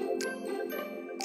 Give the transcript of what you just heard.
フフフ。